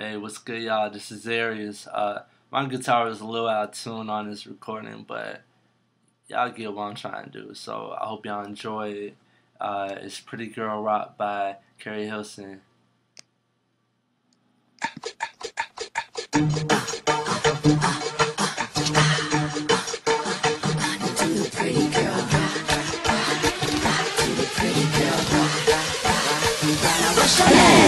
Hey, what's good, y'all? This is Xeryus. Uh, my guitar is a little out of tune on this recording, but y'all get what I'm trying to do. So I hope y'all enjoy it. Uh, it's Pretty Girl Rock by Keri Hilson. My